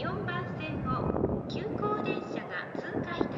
4番線を急行電車が通過いたします。